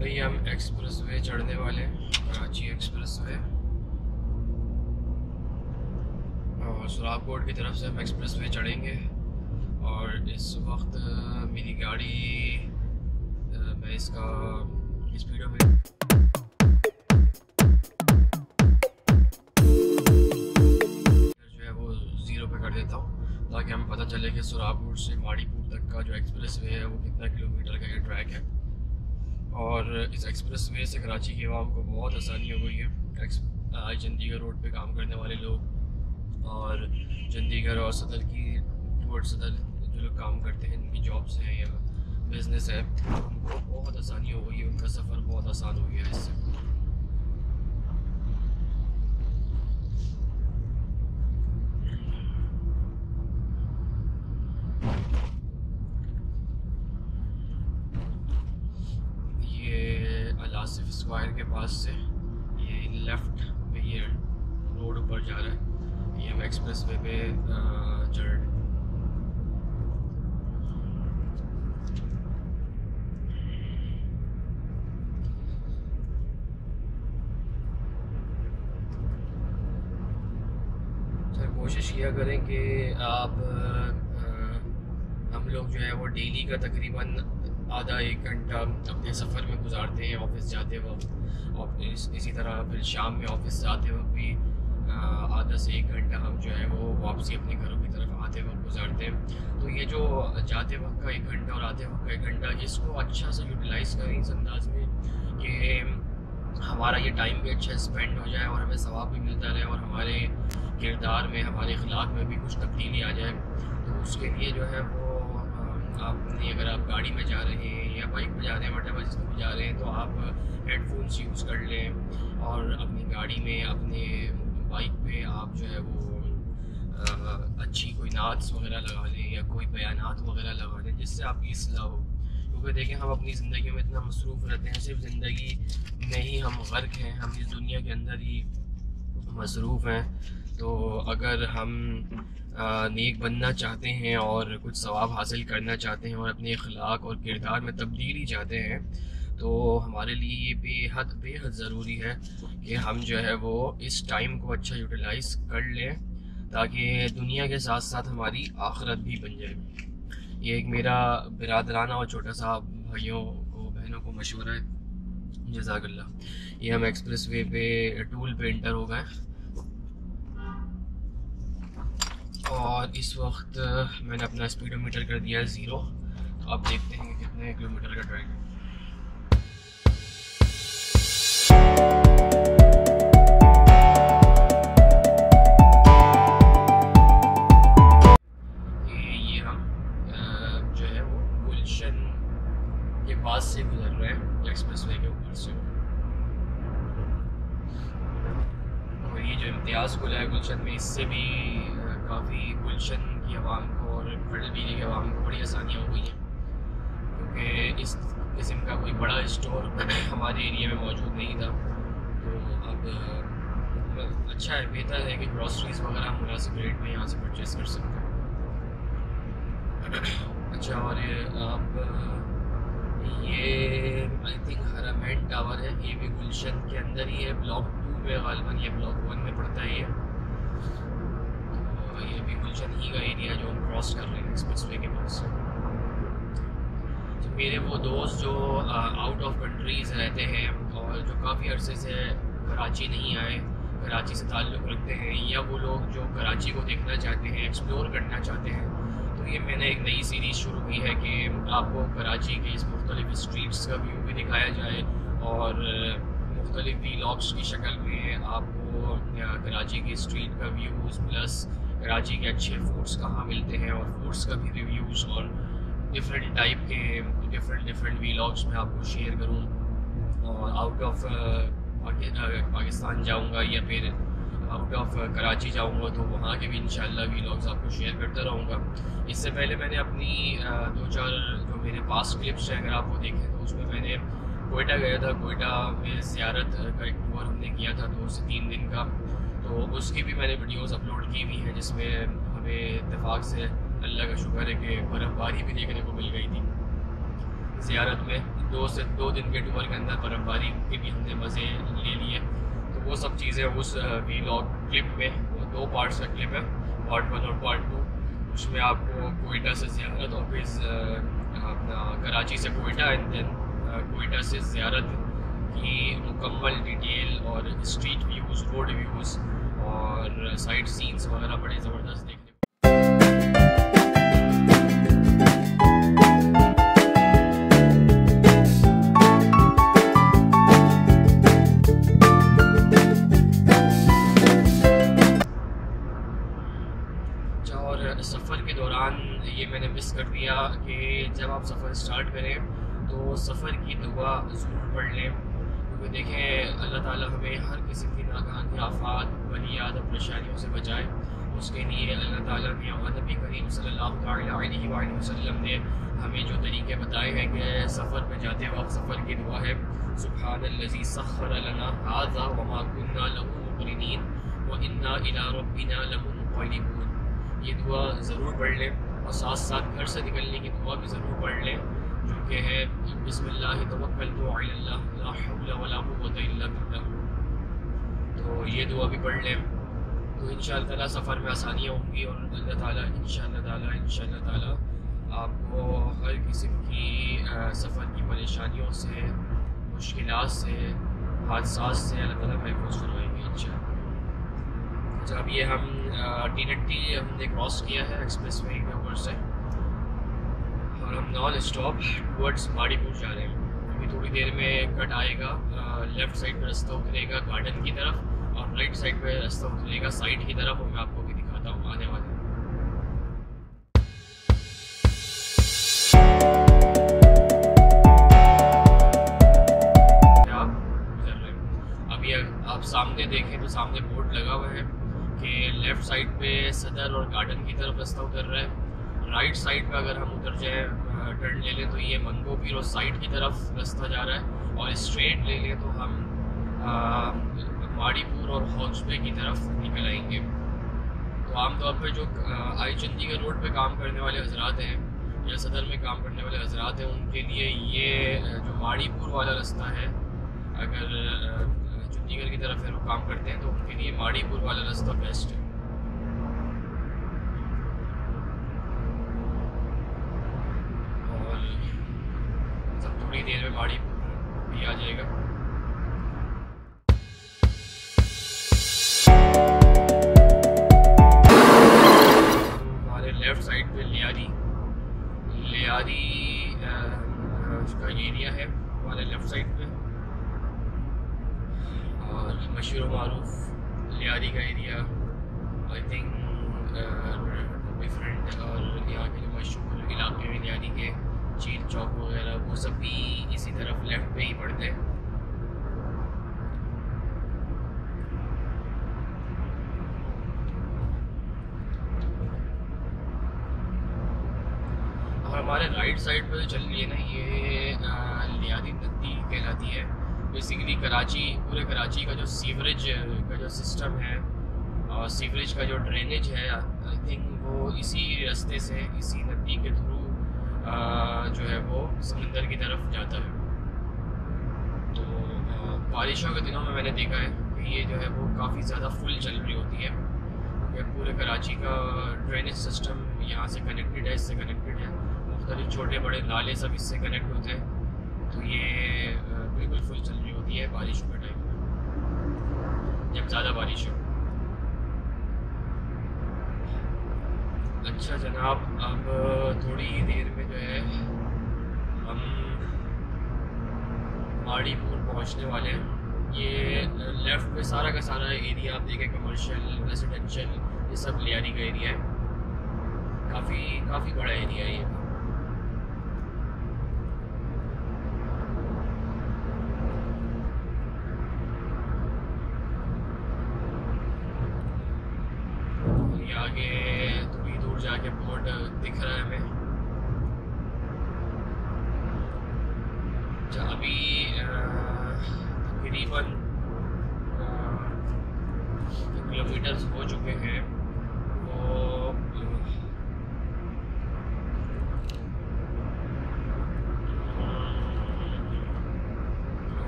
بھائی ہم express way چڑھنے والے ہیں، کراچی ایکسپریس وے۔ اور سراب کوٹ کی طرف سے ہم ایکسپریس وے چڑھیں گے۔ اور اس وقت میری گاڑی میں اس کا اسپیڈو میں۔ جو ہے وہ زیرو پہ کر دیتا ہوں، تاکہ ہمیں پتہ چلے کہ سراب کوٹ سے ماڑی پور تک کا جو ایکسپریس وے ہے، وہ کتنا کلو میٹر کا یہ ٹریک ہے۔ اور اس ایکسپریس وے سے کراچی کے عوام کو بہت آسانی ہو گئی ہے۔ چندی گڑھ روڈ پہ کام کرنے والے لوگ اور چندی گڑھ اور صدر کی ٹورڈ صدر جو لوگ کام کرتے ہیں، ان کی جابس ہیں یا بزنس ہے ان کو بہت آسانی ہو گئی ہے، ان کا سفر بہت آسان ہو گیا ہے اس سے۔ آصف اسکوائر کے پاس سے یہ لیفٹ پہ یہ روڈ اوپر جا رہا ہے۔ یہ ہم ایکسپریس وے پہ چڑھ۔ رہے سر، کوشش کیا کریں کہ آپ ہم لوگ جو ہے وہ ڈیلی کا تقریباً آدھا ایک گھنٹہ اپنے سفر میں گزارتے ہیں، آفس جاتے وقت۔ اور اسی طرح پھر شام میں آفس جاتے وقت بھی آدھا سے ایک گھنٹہ ہم جو ہے وہ واپسی اپنے گھروں کی طرف آتے وقت گزارتے ہیں۔ تو یہ جو جاتے وقت کا ایک گھنٹہ اور آتے وقت کا ایک گھنٹہ، اس کو اچھا سا یوٹیلائز کریں اس انداز میں کہ ہمارا یہ ٹائم بھی اچھا اسپینڈ ہو جائے اور ہمیں ثواب بھی ملتا رہے اور ہمارے کردار میں، ہمارے اخلاق میں بھی کچھ تبدیلی آ جائے۔ تو اس کے لیے جو ہے وہ آپ نے اگر آپ گاڑی میں جا رہے ہیں یا بائک پہ جا رہے ہیں وٹ ایور جس میں جا رہے ہیں، تو آپ ہیڈ فونس یوز کر لیں اور اپنی گاڑی میں، اپنے بائک پہ آپ جو ہے وہ اچھی کوئی نعت وغیرہ لگا لیں یا کوئی بیانات وغیرہ لگا لیں، جس سے آپ کی اصلاح ہو۔ کیونکہ دیکھیں، ہم اپنی زندگی میں اتنا مصروف رہتے ہیں، صرف زندگی میں ہی ہم غرق ہیں، ہم اس دنیا کے اندر ہی مصروف ہیں۔ تو اگر ہم نیک بننا چاہتے ہیں اور کچھ ثواب حاصل کرنا چاہتے ہیں اور اپنے اخلاق اور کردار میں تبدیلی چاہتے ہیں، تو ہمارے لیے یہ بے حد بے حد ضروری ہے کہ ہم جو ہے وہ اس ٹائم کو اچھا یوٹیلائز کر لیں تاکہ دنیا کے ساتھ ساتھ ہماری آخرت بھی بن جائے۔ یہ ایک میرا برادرانہ اور چھوٹا سا بھائیوں کو، بہنوں کو مشورہ ہے۔ جزاک اللہ۔ یہ ہم ایکسپریس وے پہ ٹول پہ انٹر ہو گئے۔ اور اس وقت میں نے اپنا اسپیڈو میٹر کر دیا ہے زیرو تو آپ دیکھتے ہیں کہ کتنے کلو میٹر کا ٹریک ہے۔ یہ ہم جو ہے وہ کے پاس سے گزر رہے ہیں ایکسپریس وے کے اوپر سے۔ اور یہ جو امتیاز گل ہے گلشن میں، اس سے بھی کافی گلشن کی عوام کو اور بڑے بیری کے عوام کو بڑی آسانیاں ہو گئی ہیں۔ کیونکہ اس قسم کا کوئی بڑا اسٹور ہمارے ایریا میں موجود نہیں تھا۔ تو اب اچھا ہے، بہتر ہے کہ گروسریز وغیرہ ہم مناسب ریٹ میں یہاں سے پرچیز کر سکتے ہیں۔ اچھا اور آپ، یہ آئی تھنک ہرامین ٹاور ہے۔ یہ بھی گلشن کے اندر ہی ہے۔ بلاک ٹو میں غالباً، یہ بلاک ون میں پڑتا ہے یہ یہ بھی گلشن ہی کا ایریا جو ہم کراس کر رہے ہیں ایکسپریس وے کے پاس میرے وہ دوست جو آؤٹ آف کنٹریز رہتے ہیں اور جو کافی عرصے سے کراچی نہیں آئے، کراچی سے تعلق رکھتے ہیں، یا وہ لوگ جو کراچی کو دیکھنا چاہتے ہیں ایکسپلور کرنا چاہتے ہیں، تو یہ میں نے ایک نئی سیریز شروع کی ہے کہ آپ کو کراچی کے اس مختلف اسٹریٹس کا ویو بھی دکھایا جائے اور مختلف وی لاگس کی شکل میں آپ کو کراچی کی اسٹریٹ کا ویوز پلس کراچی کے اچھے فوڈس کہاں ملتے ہیں اور فوڈس کا بھی ریویوز اور ڈفرینٹ ٹائپ کے ڈفرینٹ ڈفرینٹ وی لاگس میں آپ کو شیئر کروں اور uh, out of uh, Pakistan جاؤں گا یا پھر آؤٹ آف uh, کراچی جاؤں گا تو وہاں کے بھی انشاءاللہ وی لاگس آپ کو شیئر کرتا رہوں گا۔ اس سے پہلے میں نے اپنی دو چار جو میرے پاس کلپس ہیں اگر آپ کو دیکھیں تو اس میں میں نے کوئٹہ گیا تھا۔ کوئٹہ میں زیارت کا ایک ٹور ہم نے کیا تھا دو سے تین دن کا۔ تو اس کی بھی میں نے ویڈیوز اپلوڈ کی ہوئی ہیں جس میں ہمیں اتفاق سے اللہ کا شکر ہے کہ برف باری بھی دیکھنے کو مل گئی تھی۔ زیارت میں دو سے دو دن کے ٹور کے اندر برف باری کے بھی ہم نے مزے لے لیے۔ تو وہ سب چیزیں اس وی لاگ کلپ میں، وہ دو پارٹس کا کلپ ہے پارٹ ون اور پارٹ ٹو اس میں آپ کو کوئٹہ سے زیارت اور پھر اپنا کراچی سے کوئٹہ اینڈ دین کوئٹہ سے زیارت۔ کی مکمل ڈیٹیل اور اسٹریٹ ویوز، روڈ ویوز اور سائٹ سینس وغیرہ بڑے زبردست دیکھنے سفر کے دوران یہ میں نے مس کر دیا کہ جب آپ سفر اسٹارٹ کریں تو سفر کی دعا ضرور پڑھ لیں۔ کیونکہ دیکھیں، اللہ تعالیٰ ہمیں ہر قسم کی ناکامی آفات بنیاد اور پریشانیوں سے بچائے۔ اس کے لیے اللہ تعالیٰ نے اور نبی کریم صلی اللہ تعالیٰ علیہ وآلہ وسلم نے ہمیں جو طریقے بتائے ہیں کہ سفر پہ جاتے وقت سفر کی دعا ہے۔ سبحان الذي سخر لنا هذا وما كنا له مقرنين وإنا إلى ربنا لمنقلبون۔ یہ دعا ضرور پڑھ لیں۔ اور ساتھ ساتھ گھر سے نکلنے کی دعا بھی ضرور پڑھ لیں۔ جو کہ ہے، بسم اللہ توکل تو اللہ۔ تو یہ دعا بھی پڑھ لیں۔ تو ان شاء اللہ تعالیٰ سفر میں آسانیاں ہوں گی اور اللہ تعالیٰ ان شاء اللہ تعالیٰ ان شاء اللہ تعالیٰ آپ کو ہر قسم کی سفر کی پریشانیوں سے، مشکلات سے، حادثات سے اللہ تعالیٰ محفوظ کروائیں گے ان شاء اللہ اچھا اب یہ ہم ٹی نٹی ہم نے کراس کیا ہے ایکسپریس وے کے اوپر سے، اور ہم نان اسٹاپ ٹورڈس ماڑی پور جا رہے ہیں۔ ابھی تھوڑی دیر میں کٹ آئے گا لیفٹ سائڈ پہ رستہ اترے گا، گارڈن کی طرف۔ رائٹ سائڈ پہ رستہ اترے گا سائڈ کی طرف اور میں آپ کو بھی دکھاتا ہوں آنے والے ابھی آپ سامنے دیکھیں تو سامنے بورڈ لگا ہوا ہے کہ لیفٹ سائڈ پہ صدر اور گارڈن کی طرف رستہ اتر رہا ہے رائٹ سائڈ پہ اگر ہم اتر جائیں ٹرن لے لیں تو یہ منگو پیرو سائڈ کی طرف رستہ جا رہا ہے اور اسٹریٹ لے لیں تو ہم ماڑی پور اور ہاؤس پے کی طرف نکل آئیں گے۔ تو عام طور پہ جو آئی چندی کے روڈ پہ کام کرنے والے حضرات ہیں یا صدر میں کام کرنے والے حضرات ہیں، ان کے لیے یہ جو ماڑی پور والا رستہ ہے، اگر چندی گڑھ کی طرف پھر وہ کام کرتے ہیں تو ان کے لیے ماڑی پور والا رستہ بیسٹ ہے۔ اور سب تھوڑی دیر میں ماڑی پور لیاری کا ایریا ہے، ہمارے لیفٹ سائڈ پہ۔ اور مشہور و معروف لیاری کا ایریا آئی تھنک ڈفرینٹ اور یہاں کے جو مشہور علاقے ہیں لیاری کے، چیل چوک وغیرہ، وہ سب بھی اسی طرف لیفٹ پہ ہی پڑتے ہیں اور ہمارے رائٹ سائڈ پہ چل رہی ہے نا، یہ لیادی ندی کہلاتی ہے۔ بیسیکلی کراچی، پورے کراچی کا جو سیوریج کا جو سسٹم ہے، اور سیوریج کا جو ڈرینیج ہے آئی تھنک وہ اسی رستے سے، اسی ندی کے تھرو جو ہے وہ سمندر کی طرف جاتا ہے۔ تو بارشوں کے دنوں میں میں نے دیکھا ہے کہ یہ جو ہے وہ کافی زیادہ فل چل رہی ہوتی ہے۔ پورے کراچی کا ڈرینیج سسٹم یہاں سے کنیکٹیڈ ہے، اس سے کنیکٹیڈ ہے۔ مختلف چھوٹے بڑے نالے سب اس سے کنیکٹ ہوتے ہیں، تو یہ بالکل فل چل رہی ہوتی ہے بارشوں کے ٹائم جب زیادہ بارش ہو۔ اچھا جناب، اب تھوڑی دیر میں جو ہے، ہم ماڑی پور پہنچنے والے ہیں۔ یہ لیفٹ پہ سارا کا سارا ایریا آپ دیکھیں کمرشل ریزیڈینشیل یہ سب لیاری کا ایریا ہے۔ کافی کافی بڑا ایریا ہے یہ۔ آگے تھوڑی دور جا کے بورڈ دکھ رہا ہے ہمیں۔ اچھا ابھی تقریباً کلو میٹرس ہو چکے ہیں، وہ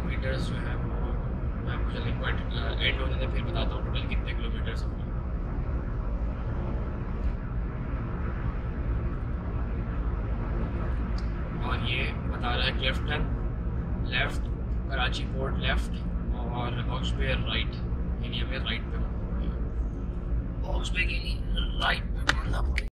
میٹرز جو ہیں وہ، میں آپ اینڈ پھر بتاتا ہوں ٹوٹل کتنے کلو میٹرس ہوں گے اور یہ بتا رہا ہے لیفٹ کراچی پورٹ لیفٹ اور ہاؤس بے رائٹ یعنی ہمیں رائٹ پہ باکس بے کے لیے رائٹ پہ پڑھنا پڑے